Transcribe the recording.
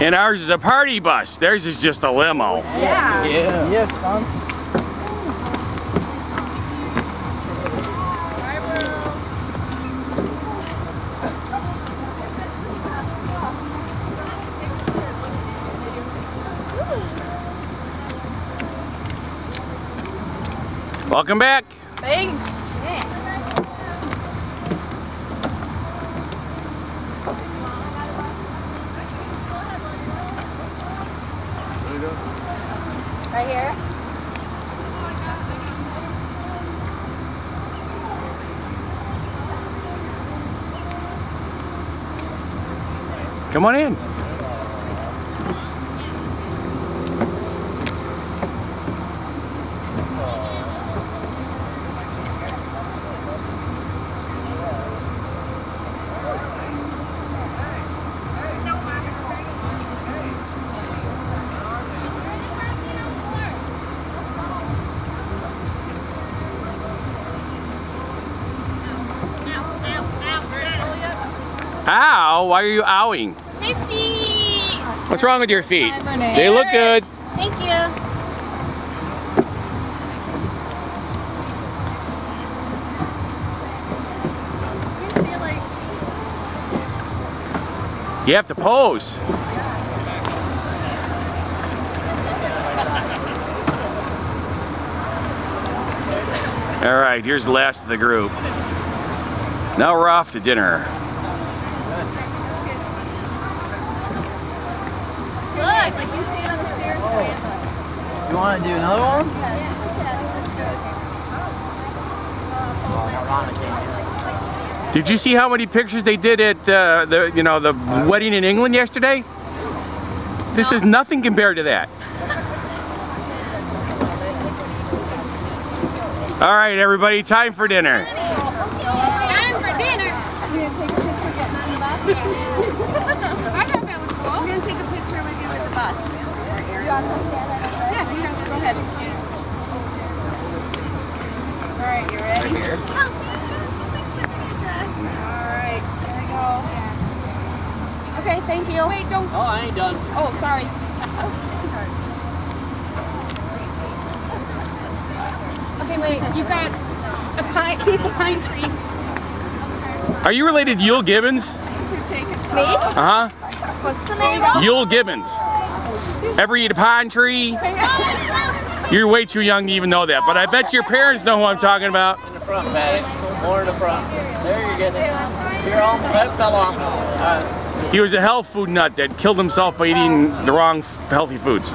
And ours is a party bus. Theirs is just a limo. Yeah. Yeah. Yes, son. Welcome back. Thanks. Right here. Come on in. Ow, why are you owing? My feet. What's wrong with your feet? They look good. Thank you. You have to pose. All right, here's the last of the group. Now we're off to dinner. Look, you stayed on the stairs forever. You want to do another one? Did you see how many pictures they did at uh, the you know the wedding in England yesterday? This is nothing compared to that. All right, everybody, time for dinner. Time for dinner. We're gonna take a picture getting on the bus. I thought that was cool. We're gonna take a picture with you at the bus. Yeah, you guys go ahead. All right, you ready? Here. All right, here we go. Okay, thank you. Wait, don't. Oh, I ain't done. Oh, sorry. okay, wait. You got a pine piece of pine tree. Are you related to Euell Gibbons? You're taking some. Me? Uh huh. What's the name? Euell Gibbons. Ever eat a pine tree? You're way too young to even know that, but I bet your parents know who I'm talking about. In the front, Patty. More in the front. There you're getting it. You're all, that fell off. Uh, he was a health food nut that killed himself by eating the wrong healthy foods.